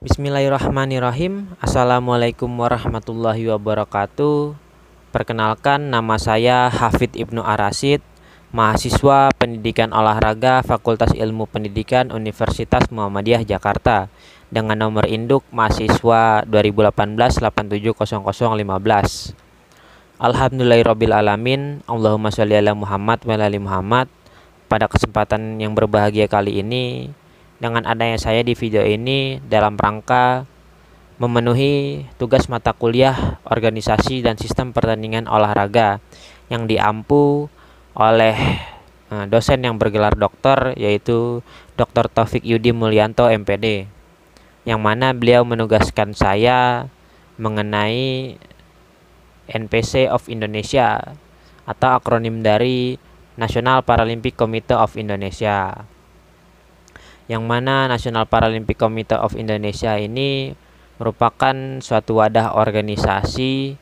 Bismillahirrahmanirrahim. Assalamualaikum warahmatullahi wabarakatuh. Perkenalkan nama saya Hafid Ibnu Arasid Mahasiswa Pendidikan Olahraga Fakultas Ilmu Pendidikan Universitas Muhammadiyah Jakarta. Dengan nomor induk mahasiswa 2018-870015 Alhamdulillahirrabbilalamin. Allahumma sholli ala Muhammad wa ala Muhammad. Pada kesempatan yang berbahagia kali ini dengan adanya saya di video ini dalam rangka memenuhi tugas mata kuliah organisasi dan sistem pertandingan olahraga yang diampu oleh eh, dosen yang bergelar dokter yaitu Dr. Taufik Yudi Mulyanto MPD yang mana beliau menugaskan saya mengenai NPC of Indonesia atau akronim dari National Paralympic Committee of Indonesia yang mana National Paralympic Committee of Indonesia ini merupakan suatu wadah organisasi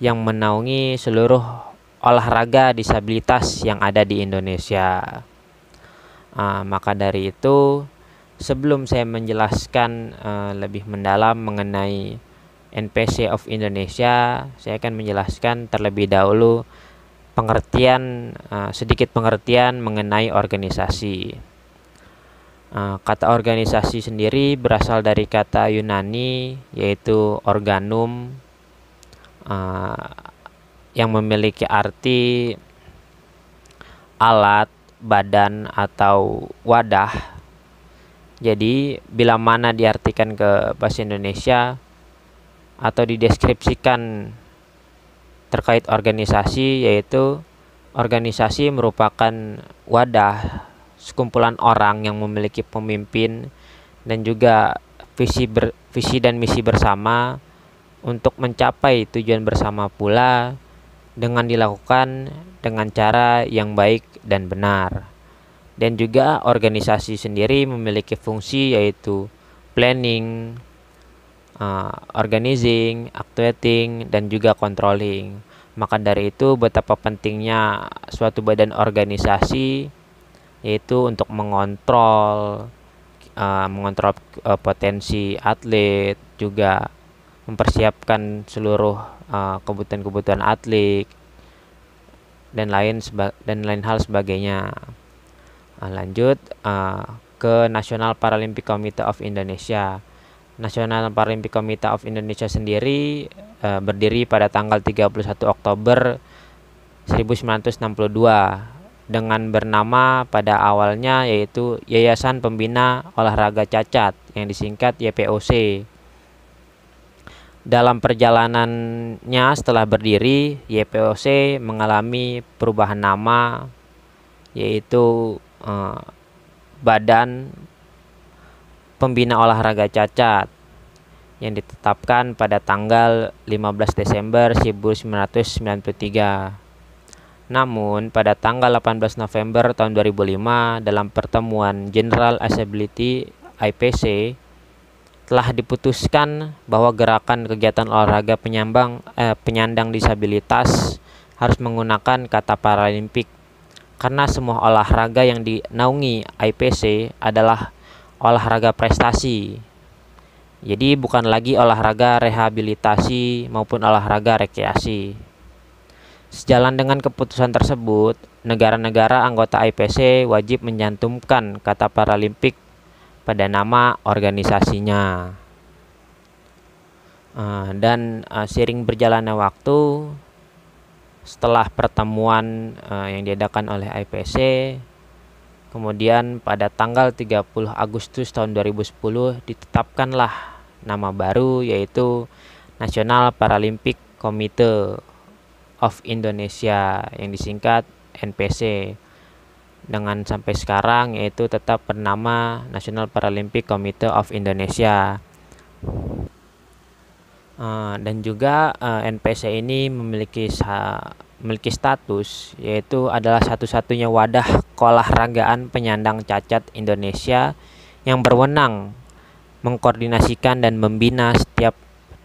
yang menaungi seluruh olahraga disabilitas yang ada di Indonesia. Uh, maka dari itu, sebelum saya menjelaskan uh, lebih mendalam mengenai NPC of Indonesia, saya akan menjelaskan terlebih dahulu pengertian uh, sedikit pengertian mengenai organisasi. Eh, kata organisasi sendiri berasal dari kata Yunani yaitu organum uh, yang memiliki arti alat, badan atau wadah. Jadi bila mana diartikan ke bahasa Indonesia atau dideskripsikan terkait organisasi yaitu organisasi merupakan wadah sekumpulan orang yang memiliki pemimpin dan juga visi ber, visi dan misi bersama untuk mencapai tujuan bersama pula dengan dilakukan dengan cara yang baik dan benar. Dan juga organisasi sendiri memiliki fungsi yaitu planning, uh, organizing, actuating, dan juga controlling. Maka dari itu betapa pentingnya suatu badan organisasi yaitu untuk mengontrol uh, mengontrol uh, potensi atlet juga mempersiapkan seluruh uh, kebutuhan-kebutuhan atlet dan lain dan lain hal sebagainya. Lanjut ke National Paralympic Committee of Indonesia. National Paralympic Committee of Indonesia sendiri berdiri pada tanggal 31 Oktober 1962 dengan bernama pada awalnya yaitu Yayasan Pembina Olahraga Cacat yang disingkat YPOC. Dalam perjalanannya setelah berdiri, YPOC mengalami perubahan nama yaitu eh, Badan Pembina Olahraga Cacat yang ditetapkan pada tanggal 15 Desember 1993. Namun, pada tanggal 18 November tahun 2005 dalam pertemuan General Assembly IPC telah diputuskan bahwa gerakan kegiatan olahraga penyambang eh, penyandang disabilitas harus menggunakan kata paralimpik karena semua olahraga yang dinaungi IPC adalah olahraga prestasi. Jadi bukan lagi olahraga rehabilitasi maupun olahraga rekreasi. Sejalan dengan keputusan tersebut, negara-negara anggota IPC wajib menyantumkan kata Paralimpik pada nama organisasinya. Uh, dan uh, sering berjalannya waktu, setelah pertemuan uh, yang diadakan oleh IPC, kemudian pada tanggal 30 Agustus tahun 2010 ditetapkanlah nama baru yaitu National Paralympic Committee of Indonesia yang disingkat NPC dengan sampai sekarang yaitu tetap bernama National Paralympic Committee of Indonesia. Uh, dan juga uh, eh, NPC ini memiliki memiliki status yaitu adalah satu-satunya wadah keolahragaan penyandang cacat Indonesia yang berwenang mengkoordinasikan dan membina setiap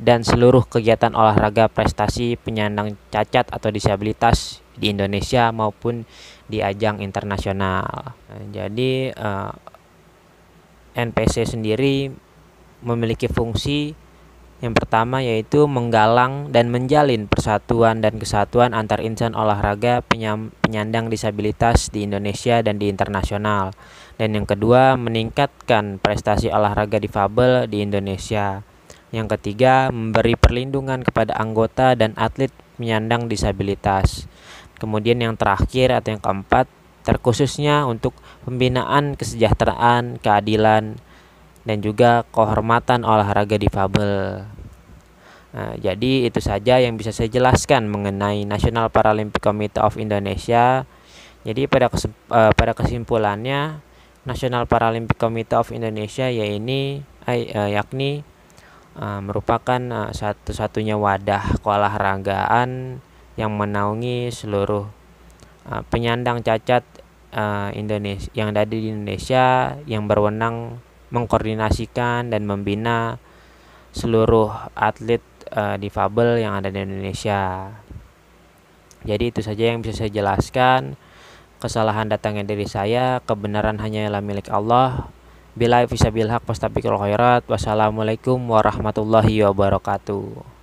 dan seluruh kegiatan olahraga prestasi penyandang cacat atau disabilitas di Indonesia maupun di ajang internasional. Jadi eh, NPC sendiri memiliki fungsi yang pertama yaitu menggalang dan menjalin persatuan dan kesatuan antar insan olahraga penyandang disabilitas di Indonesia dan di internasional. Dan yang kedua, meningkatkan prestasi olahraga difabel di Indonesia. Yang ketiga, memberi perlindungan kepada anggota dan atlet penyandang disabilitas. Kemudian yang terakhir atau yang keempat, terkhususnya untuk pembinaan kesejahteraan, keadilan, dan juga kehormatan olahraga difabel. Nah, jadi itu saja yang bisa saya jelaskan mengenai National Paralympic Committee of Indonesia. Jadi pada uh, pada kesimpulannya National Paralympic Committee of Indonesia ya ini uh, yakni uh, merupakan uh, satu-satunya wadah keolahragaan yang menaungi seluruh uh, penyandang cacat uh, Indonesia yang ada di Indonesia yang berwenang mengkoordinasikan dan membina seluruh atlet uh, difabel yang ada di Indonesia. Jadi itu saja yang bisa saya jelaskan. Kesalahan datangnya dari saya, kebenaran hanyalah milik Allah. Bila bisa bilhaq pastapikul khairat. Wassalamualaikum warahmatullahi wabarakatuh.